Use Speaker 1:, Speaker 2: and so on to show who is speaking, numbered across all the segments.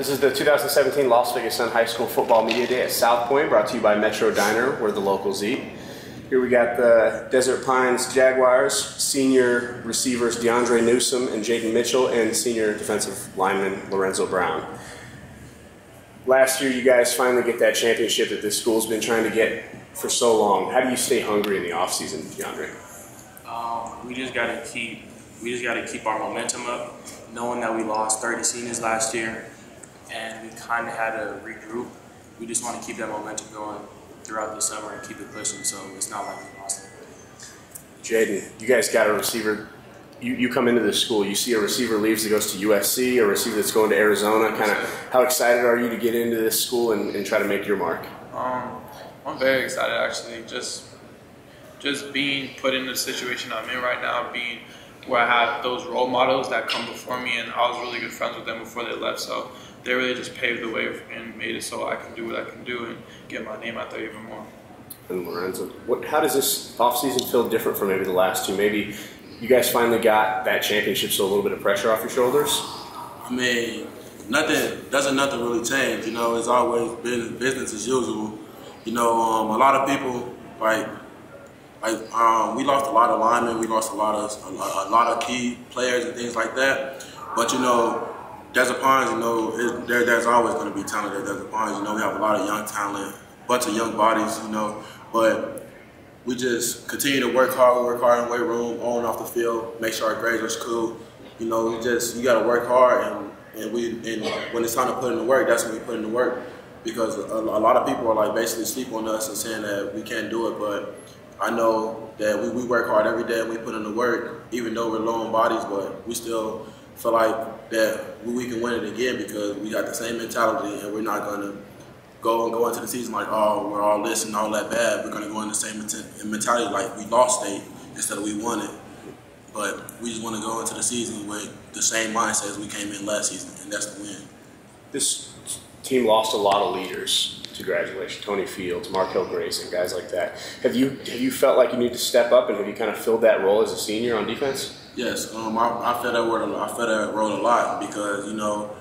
Speaker 1: This is the 2017 Las Vegas Sun High School Football Media Day at South Point, brought to you by Metro Diner, where the locals eat. Here we got the Desert Pines Jaguars, senior receivers DeAndre Newsom and Jaden Mitchell, and senior defensive lineman Lorenzo Brown. Last year, you guys finally get that championship that this school's been trying to get for so long. How do you stay hungry in the offseason, DeAndre?
Speaker 2: Um, we just got to keep we just got to keep our momentum up, knowing that we lost 30 seniors last year, and we kind of had to regroup. We just want to keep that momentum going throughout the summer and keep it pushing, so it's not like we lost it.
Speaker 1: Jaden, you guys got a receiver. You, you come into this school, you see a receiver leaves that goes to USC, a receiver that's going to Arizona. Kind of, how excited are you to get into this school and, and try to make your mark?
Speaker 3: Um, I'm very excited actually. Just just being put in the situation I'm in right now, being where I have those role models that come before me, and I was really good friends with them before they left. So they really just paved the way and made it so I can do what I can do and get my name out there even more.
Speaker 1: And Lorenzo, what, how does this offseason feel different from maybe the last two? Maybe you guys finally got that championship, so a little bit of pressure off your shoulders.
Speaker 4: I mean, nothing doesn't nothing really change. You know, it's always business, business as usual. You know, um, a lot of people like like um, we lost a lot of linemen, we lost a lot of a, a, lot of key players and things like that. But you know, Desert Pines, you know, it, there, there's always going to be talent at Desert Pines. You know, we have a lot of young talent, bunch of young bodies. You know, but we just continue to work hard, work hard in the weight room, on and off the field, make sure our grades are cool. You know, we just you got to work hard, and and we and when it's time to put in the work, that's when we put in the work. Because a, a lot of people are like basically sleep on us and saying that we can't do it, but I know that we, we work hard every day and we put in the work, even though we're low on bodies, but we still feel like that we can win it again because we got the same mentality and we're not going to go and go into the season like, oh, we're all this and all that bad. We're going to go in the same mentality like we lost state instead of we won it. But we just want to go into the season with the same mindset as we came in last season, and that's the win.
Speaker 1: This team lost a lot of leaders to graduation. Tony Fields, Markel Grayson, guys like that. Have you have you felt like you need to step up and have you kind of filled that role as a senior on defense?
Speaker 4: Yes, um, I, I feel that word. I feel that role a lot because you know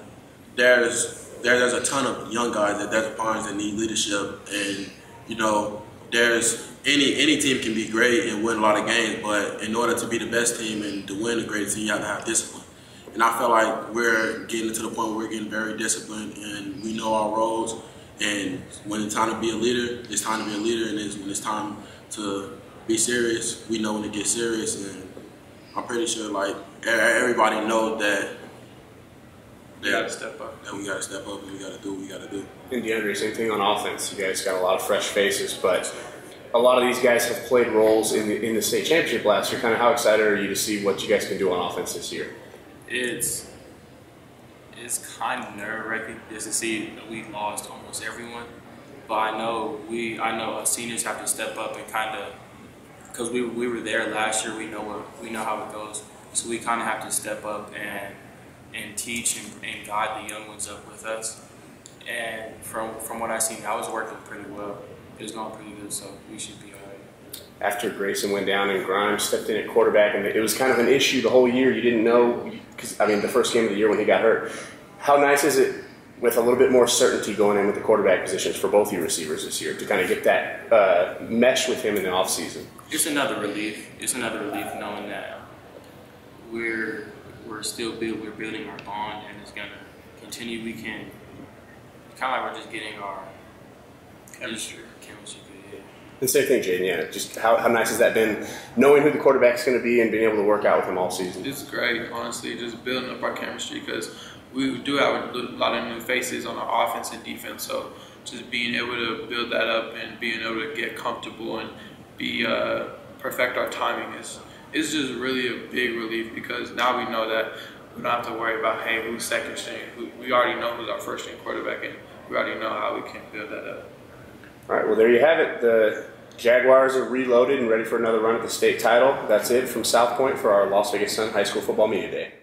Speaker 4: there's there, there's a ton of young guys at Desert Pines that need leadership, and you know there's any any team can be great and win a lot of games, but in order to be the best team and to win a great team, you have to have discipline. And I feel like we're getting to the point where we're getting very disciplined and we know our roles and when it's time to be a leader, it's time to be a leader, and it's, when it's time to be serious, we know when to get serious. And I'm pretty sure like everybody knows that.
Speaker 3: That, gotta step up.
Speaker 4: That we gotta step up and we gotta do what we gotta do.
Speaker 1: And DeAndre, same thing on offense. You guys got a lot of fresh faces, but a lot of these guys have played roles in the in the state championship last year. Kind of how excited are you to see what you guys can do on offense this year?
Speaker 2: It's it's kind of nerve wracking just to see that we lost almost everyone. But I know we, I know our seniors have to step up and kind of, because we, we were there last year, we know what, we know how it goes. So we kind of have to step up and and teach and, and guide the young ones up with us. And from from what I seen, I was working pretty well. It was going pretty good, so we should be all right.
Speaker 1: After Grayson went down and Grimes stepped in at quarterback, and it was kind of an issue the whole year. You didn't know because I mean the first game of the year when he got hurt, how nice is it with a little bit more certainty going in with the quarterback positions for both your receivers this year to kind of get that uh, mesh with him in the offseason?
Speaker 2: It's another relief. It's another relief knowing that we're we're still build, we're building our bond and it's gonna continue. We can kind of like we're just getting our chemistry. Chemistry, yeah.
Speaker 1: The same thing, Jaden. Yeah, just how, how nice has that been, knowing who the quarterback's going to be and being able to work out with him all season?
Speaker 3: It's great, honestly, just building up our chemistry because we do have a lot of new faces on our offense and defense. So just being able to build that up and being able to get comfortable and be uh, perfect our timing is is just really a big relief because now we know that we don't have to worry about hey who's second string. We already know who's our first string quarterback and we already know how we can build that up.
Speaker 1: All right. Well, there you have it. The Jaguars are reloaded and ready for another run at the state title. That's it from South Point for our Las Vegas Sun High School Football Media Day.